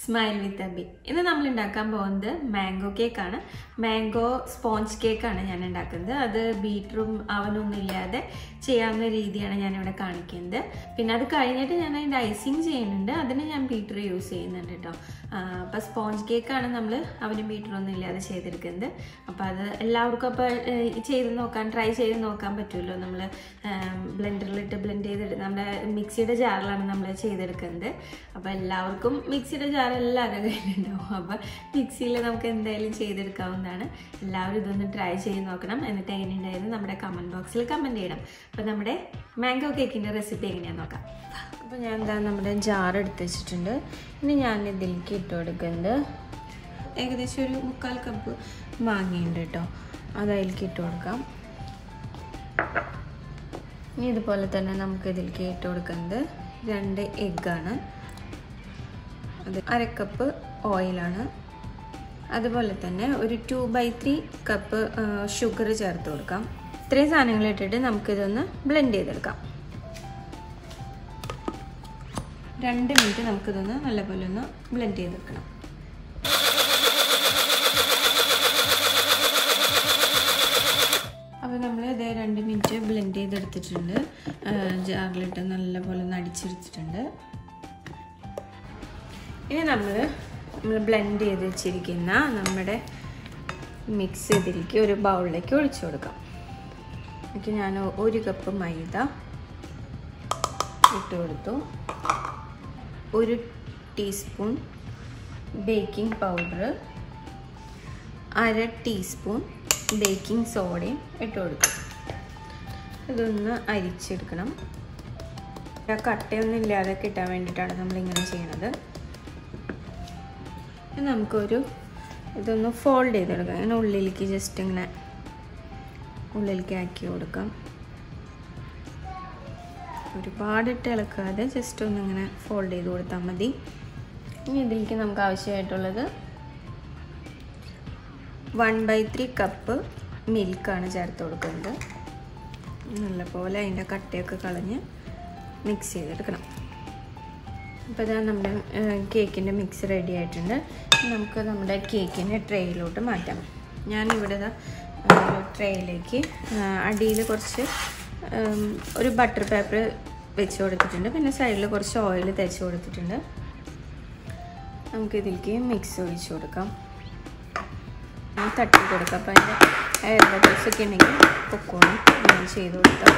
smile with Abi ഇന്ന് നമ്മൾ ഉണ്ടാക്കാൻ പോകുന്നത് മാംഗോ കേക്കാണ് മാംഗോ സ്പോഞ്ച് കേക്കാണ് ഞാൻ ഉണ്ടാക്കുന്നത് അത് ബീറ്ററും അവനൊന്നും ഇല്ലാതെ ചെയ്യാവുന്ന രീതിയാണ് ഞാൻ ഇവിടെ കാണിക്കുന്നത്. പിന്നെ അത് കഴിഞ്ഞിട്ട് ഞാൻ അതിന്റെ ഐസിങ് ചെയ്യുന്നുണ്ട്. അതിന് ഞാൻ ബീറ്റർ യൂസ് ചെയ്യുന്നുണ്ട് കേട്ടോ. അപ്പോൾ സ്പോഞ്ച് കേക്കാണ് നമ്മൾ അവന് ബീറ്ററൊന്നും ഇല്ലാതെ ചെയ്തെടുക്കുന്നത്. അപ്പോൾ അത് എല്ലാവർക്കും അപ്പോൾ ചെയ്ത് നോക്കാൻ ട്രൈ ചെയ്ത് നോക്കാൻ പറ്റുമല്ലോ നമ്മൾ ബ്ലെൻഡറിലിട്ട് ബ്ലെൻഡ് ചെയ്തെടുത്ത് നമ്മുടെ മിക്സിയുടെ ജാറിലാണ് നമ്മൾ ചെയ്തെടുക്കുന്നത്. അപ്പോൾ എല്ലാവർക്കും മിക്സിയുടെ ജാർ എല്ലാവരുടെ കയ്യിലുണ്ടാവും അപ്പം മിക്സിയിൽ നമുക്ക് എന്തായാലും ചെയ്തെടുക്കാവുന്നതാണ്. എല്ലാവരും ഇതൊന്ന് ട്രൈ ചെയ്ത് നോക്കണം. എന്നിട്ട് എങ്ങനെയുണ്ടായിരുന്നു നമ്മുടെ കമന്റ് ബോക്സിൽ കമന്റ് ചെയ്യണം അപ്പം നമ്മുടെ മാംഗോ കേക്കിന്റെ റെസിപ്പി എങ്ങനെയാണെന്ന് നോക്കാം. അപ്പോൾ ഞാൻ എന്താ നമ്മുടെ ജാർ എടുത്ത് വെച്ചിട്ടുണ്ട്. ഇനി ഞാൻ ഇതിലേക്ക് ഇട്ട് കൊടുക്കുന്നത് ഏകദേശം ഒരു മുക്കാൽ കപ്പ് മാങ്ങയുണ്ട് കേട്ടോ. അത് അതിലേക്ക് ഇട്ട് കൊടുക്കാം. ഇനി ഇതുപോലെ തന്നെ നമുക്ക് ഇതിലേക്ക് ഇട്ട് കൊടുക്കുന്നത് രണ്ട് എഗ്ഗാണ് അത് അരക്കപ്പ് ഓയിലാണ് അതുപോലെ തന്നെ ഒരു two by three cup sugar ചേർത്ത് കൊടുക്കാം. ഇത്രയും സാധനങ്ങൾ ഇട്ടിട്ട് നമുക്കിതൊന്ന് ബ്ലെൻഡ് ചെയ്തെടുക്കാം. രണ്ട് മിനിറ്റ് നമുക്കിതൊന്ന് നല്ലപോലെ ഒന്ന് ബ്ലെൻഡ് ചെയ്തെടുക്കണം. അപ്പോൾ നമ്മൾ ഇതേ രണ്ട് മിനിറ്റ് ബ്ലെൻഡ് ചെയ്തെടുത്തിട്ടുണ്ട്. ജാറിലിട്ട് നല്ലപോലെ ഒന്ന് അടിച്ചെടുത്തിട്ടുണ്ട് ഇനി നമ്മൾ നമ്മൾ ബ്ലെൻഡ് ചെയ്ത് വെച്ചിരിക്കുന്ന നമ്മുടെ മിക്സ് ചെയ്തിരിക്കുക ഒരു ബൗളിലേക്ക് ഒഴിച്ചു കൊടുക്കാം. എനിക്ക് ഞാൻ ഒരു കപ്പ് മൈദ ഇട്ട് കൊടുത്തു. ഒരു ടീസ്പൂൺ ബേക്കിംഗ് പൗഡർ അര ടീസ്പൂൺ ബേക്കിംഗ് സോഡയും ഇട്ട് കൊടുക്കും ഇതൊന്ന് അരിച്ചെടുക്കണം. കട്ടയൊന്നും ഇല്ലാതെ കിട്ടാൻ വേണ്ടിയിട്ടാണ് നമ്മളിങ്ങനെ ചെയ്യണത്. നമുക്കൊരു ഇതൊന്ന് ഫോൾഡ് ചെയ്തെടുക്കാം. ഇങ്ങനെ ഉള്ളിലേക്ക് ജസ്റ്റ് ഇങ്ങനെ ഉള്ളിലേക്ക് ആക്കി കൊടുക്കാം. ഒരുപാടിട്ട് ഇളക്കാതെ ജസ്റ്റ് ഒന്ന് ഇങ്ങനെ ഫോൾഡ് ചെയ്ത് കൊടുത്താൽ മതി. ഇനി ഇതിലേക്ക് നമുക്ക് ആവശ്യമായിട്ടുള്ളത് വൺ ബൈ ത്രീ കപ്പ് മിൽക്കാണ് ചേർത്ത് കൊടുക്കുന്നത്. നല്ലപോലെ അതിന്റെ കട്ടയൊക്കെ കളഞ്ഞ് മിക്സ് ചെയ്തെടുക്കണം. അപ്പോൾ ഇതാ നമ്മുടെ കേക്കിന്റെ മിക്സ് റെഡി ആയിട്ടുണ്ട്. നമുക്ക് നമ്മുടെ കേക്കിനെ ട്രേയിലോട്ട് മാറ്റാം. ഞാനിവിടെ ട്രേയിലേക്ക് അടിയിൽ കുറച്ച് ഒരു ബട്ടർ പേപ്പർ വെച്ച് കൊടുത്തിട്ടുണ്ട്. പിന്നെ സൈഡിൽ കുറച്ച് ഓയിൽ തേച്ച് കൊടുത്തിട്ടുണ്ട്. നമുക്കിതിലേക്ക് മിക്സ് ഒഴിച്ച് കൊടുക്കാം. തട്ടി കൊടുക്കാം. അപ്പോൾ അതിന്റെ എയർ ബബിൾസ് ഒക്കെ ഉണ്ടെങ്കിൽ പൊക്കോണം ചെയ്ത് കൊടുത്താൽ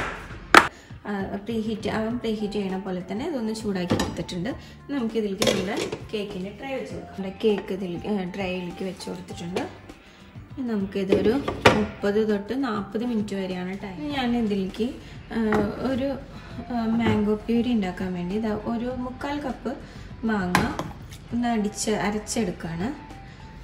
preheat oven preheat ചെയ്യണ പോലെ തന്നെ ഇതൊന്ന് ചൂടാക്കി എടുത്തിട്ടുണ്ട് നമുക്ക് ഇതിലേക്ക് നമ്മുടെ കേക്കിന്റെ ട്രൈ വെച്ച് കൊടുക്കാം. നമ്മുടെ കേക്ക് ഇതിൽ ഡ്രൈയിലേക്ക് വെച്ച് കൊടുത്തിട്ടുണ്ട്. നമുക്കിതൊരു മുപ്പത് തൊട്ട് നാൽപ്പത് മിനിറ്റ് വരെയാണ് ടൈം ഞാൻ ഇതിലേക്ക് ഒരു മാംഗോ പ്യൂരി ഉണ്ടാക്കാൻ വേണ്ടി ഇതാ ഒരു മുക്കാൽ കപ്പ് മാങ്ങ ഒന്ന് അടിച്ച് അരച്ചെടുക്കുകയാണ്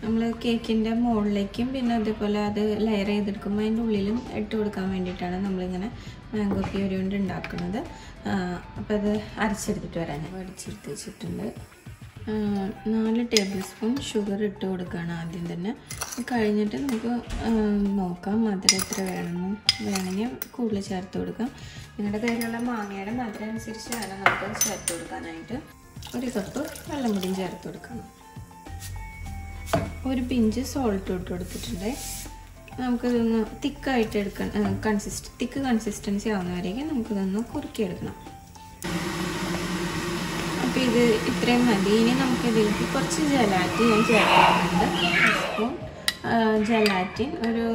നമ്മൾ കേക്കിന്റെ മുകളിലേക്കും പിന്നെ അതേപോലെ അത് ലെയർ ചെയ്തെടുക്കുമ്പോൾ അതിന്റെ ഉള്ളിലും ഇട്ട് കൊടുക്കാൻ വേണ്ടിയിട്ടാണ് നമ്മളിങ്ങനെ മാംഗോ പ്യൂരി കൊണ്ട് ഉണ്ടാക്കുന്നത് അപ്പോൾ അത് അരച്ചെടുത്തിട്ട് വരാൻ അടിച്ചെടുത്ത് വെച്ചിട്ടുണ്ട്. നാല് ടേബിൾ സ്പൂൺ ഷുഗർ ഇട്ട് കൊടുക്കുകയാണ് ആദ്യം തന്നെ. കഴിഞ്ഞിട്ട് നമുക്ക് നോക്കാം മധുരം എത്ര വേണമെന്ന് വേണമെങ്കിൽ കൂടുതൽ ചേർത്ത് കൊടുക്കാം. നിങ്ങളുടെ കയ്യിലുള്ള മാങ്ങയുടെ മധുരം അനുസരിച്ച് വേണം നമുക്ക് ചേർത്ത് കൊടുക്കാനായിട്ട്. ഒരു കപ്പ് വെള്ളം കൂടിയും ചേർത്ത് കൊടുക്കണം ഒരു പിഞ്ച് സോൾട്ട് ഇട്ട് കൊടുത്തിട്ടുണ്ട്. നമുക്കിതൊന്ന് തിക്കായിട്ട് എടുക്കണം കൺസിസ്റ്റ് തിക്ക് കൺസിസ്റ്റൻസി ആവുന്നവരേക്കും നമുക്കിതൊന്ന് കുറുക്കിയെടുക്കണം. അപ്പോൾ ഇത് ഇത്രയും മതി. ഇനി നമുക്കിതിലേക്ക് കുറച്ച് ജലാറ്റിൻ ഞാൻ ചേർക്കാറുണ്ട് സ്പൂൺ ജലാറ്റിൻ ഒരു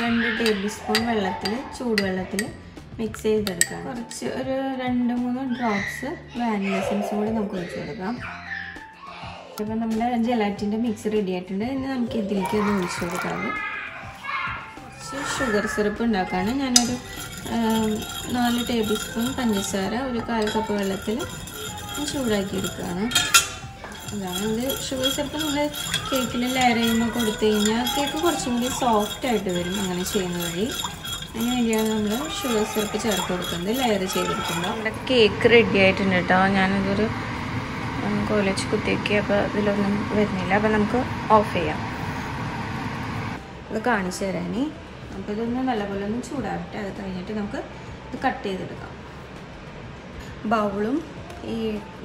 രണ്ട് ടേബിൾ സ്പൂൺ വെള്ളത്തിൽ ചൂടുവെള്ളത്തിൽ മിക്സ് ചെയ്തെടുക്കാം. കുറച്ച് ഒരു രണ്ട് മൂന്ന് ഡ്രോപ്സ് വാനില കൂടി നമുക്ക് ഒഴിച്ചു കൊടുക്കാം. അപ്പോൾ നമ്മുടെ ജലാറ്റിന്റെ മിക്സ് റെഡി ആയിട്ടുണ്ട്. ഇനി നമുക്ക് ഇതിലേക്ക് ഒന്ന് ഒഴിച്ചു കൊടുക്കാം ഷുഗർ സിറപ്പ് ഉണ്ടാക്കാണ്. ഞാനൊരു നാല് ടേബിൾ സ്പൂൺ പഞ്ചസാര ഒരു കാൽ കപ്പ് വെള്ളത്തിൽ ചൂടാക്കി എടുക്കുകയാണ് അതാണ് ഇത്. ഷുഗർ സിറപ്പ് നമ്മൾ കേക്കിൽ ലെയർ ചെയ്യുമ്പോൾ കൊടുത്തു കഴിഞ്ഞാൽ കേക്ക് കുറച്ചും കൂടി സോഫ്റ്റ് ആയിട്ട് വരും അങ്ങനെ ചെയ്യുന്ന വഴി. അതിന് വേണ്ടിയാണ് നമ്മൾ ഷുഗർ സിറപ്പ് ചേർത്ത് കൊടുക്കുന്നത് ലെയർ ചെയ്തെടുക്കുമ്പോൾ നമ്മുടെ കേക്ക് റെഡി ആയിട്ടുണ്ട് കേട്ടോ. ഞാനിതൊരു കോലേജ് കുത്തിയൊക്കെ അപ്പോൾ ഇതിലൊന്നും വരുന്നില്ല. അപ്പോൾ നമുക്ക് ഓഫ് ചെയ്യാം. ഇത് കാണിച്ചു തരാനേ അപ്പോൾ ഇതൊന്ന് നല്ലപോലെ ഒന്ന് ചൂടാവട്ടെ. അത് കഴിഞ്ഞിട്ട് നമുക്ക് ഇത് കട്ട് ചെയ്തെടുക്കാം. ബൗളും ഈ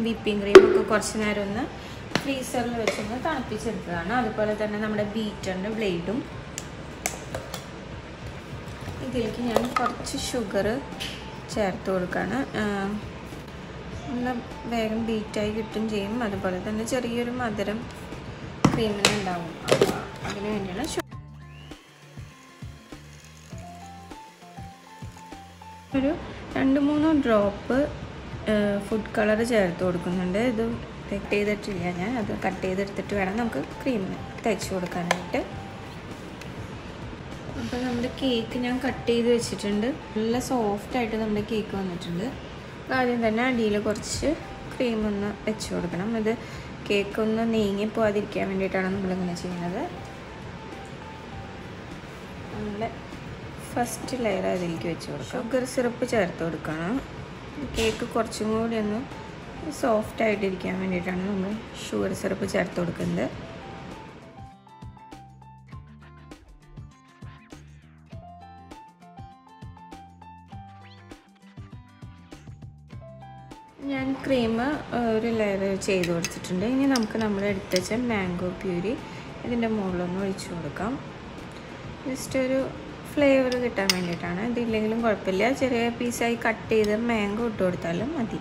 വിപ്പിംഗ് ഒക്കെ കുറച്ച് നേരം ഒന്ന് ഫ്രീസറിൽ വെച്ചൊന്ന് തണുപ്പിച്ചെടുത്തതാണ്. അതുപോലെ തന്നെ നമ്മുടെ ബീറ്ററിന്റെ ബ്ലേഡും. ഇതിലേക്ക് ഞാൻ കുറച്ച് ഷുഗർ ചേർത്ത് കൊടുക്കുകയാണ്. നല്ല വേഗം ബീറ്റായി കിട്ടും ചെയ്യും. അതുപോലെ തന്നെ ചെറിയൊരു മധുരം ക്രീമിന് ഉണ്ടാവും. അപ്പോൾ അതിന് ഒരു രണ്ട് മൂന്ന് ഡ്രോപ്പ് ഫുഡ് കളർ ചേർത്ത് കൊടുക്കുന്നുണ്ട്. ഇത് കട്ട് ചെയ്തിട്ടില്ല ഞാൻ. അത് കട്ട് ചെയ്തെടുത്തിട്ട് വേണം നമുക്ക് ക്രീമിന് തേച്ച് കൊടുക്കാനായിട്ട്. അപ്പോൾ നമ്മുടെ കേക്ക് ഞാൻ കട്ട് ചെയ്ത് വെച്ചിട്ടുണ്ട്. നല്ല സോഫ്റ്റായിട്ട് നമ്മുടെ കേക്ക് വന്നിട്ടുണ്ട്. ആദ്യം തന്നെ അടിയിൽ കുറച്ച് ക്രീം ഒന്ന് വെച്ച് കൊടുക്കണം. ഇത് കേക്ക് ഒന്ന് നീങ്ങി പോകാതിരിക്കാൻ വേണ്ടിയിട്ടാണ് നമ്മളിങ്ങനെ ചെയ്യുന്നത്. നമ്മുടെ ഫസ്റ്റ് ലെയർ അതിലേക്ക് വെച്ച് കൊടുക്കാം. ഷുഗർ സിറപ്പ് ചേർത്ത് കൊടുക്കണം. കേക്ക് കുറച്ചും കൂടി ഒന്ന് സോഫ്റ്റ് ആയിട്ടിരിക്കാൻ വേണ്ടിയിട്ടാണ് നമ്മൾ ഷുഗർ സിറപ്പ് ചേർത്ത് കൊടുക്കുന്നത്. ക്രീം ഒരു ലെയർ ചെയ്ത് കൊടുത്തിട്ടുണ്ട്. ഇനി നമുക്ക് നമ്മൾ എടുത്തുവച്ച മാംഗോ പ്യൂരി ഇതിന്റെ മുകളിലൊന്ന് ഒഴിച്ചു കൊടുക്കാം. ജസ്റ്റ് ഒരു ഫ്ലേവർ കിട്ടാൻ വേണ്ടിയിട്ടാണ്. ഇതില്ലെങ്കിലും കുഴപ്പമില്ല. ചെറിയ പീസായി കട്ട് ചെയ്ത് മാംഗോ ഇട്ട് കൊടുത്താലും മതി.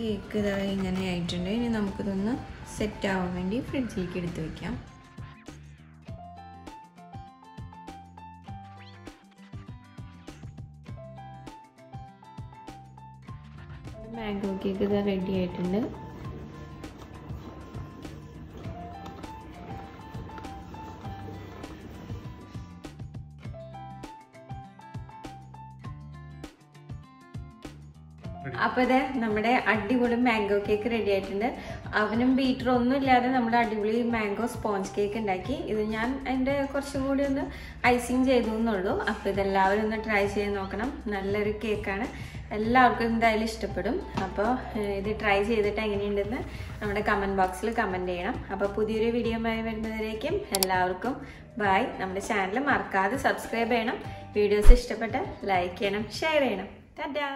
കേക്ക് ഇതാ ഇങ്ങനെ ആയിട്ടുണ്ട്. ഇനി നമുക്കിതൊന്ന് സെറ്റ് ആവാൻ വേണ്ടി ഫ്രിഡ്ജിലേക്ക് എടുത്ത് വെക്കാം. മാംഗോ കേക്ക് ഇത് റെഡി ആയിട്ടുണ്ട്. അപ്പോൾ ഇത് നമ്മുടെ അടിപൊളി മാംഗോ കേക്ക് റെഡി ആയിട്ടുണ്ട്. അവനും ബീറ്റർ ഒന്നും ഇല്ലാതെ നമ്മുടെ അടിപൊളി മാംഗോ സ്പോഞ്ച് കേക്ക് ഉണ്ടാക്കി. ഇത് ഞാൻ അതിന്റെ കുറച്ചും കൂടി ഒന്ന് ഐസിങ് ചെയ്തു എന്നുള്ളൂ. അപ്പോൾ ഇതെല്ലാവരും ഒന്ന് ട്രൈ ചെയ്ത് നോക്കണം. നല്ലൊരു കേക്കാണ് എല്ലാവർക്കും എന്തായാലും ഇഷ്ടപ്പെടും. അപ്പോൾ ഇത് ട്രൈ ചെയ്തിട്ട് എങ്ങനെയുണ്ടെന്ന് നമ്മുടെ കമന്റ് ബോക്സിൽ കമന്റ് ചെയ്യണം. അപ്പോൾ പുതിയൊരു വീഡിയോ വരുന്നതിലേക്കും എല്ലാവർക്കും ബൈ നമ്മുടെ ചാനൽ മറക്കാതെ സബ്സ്ക്രൈബ് ചെയ്യണം. വീഡിയോസ് ഇഷ്ടപ്പെട്ട ലൈക്ക് ചെയ്യണം ഷെയർ ചെയ്യണം. ടാറ്റാ!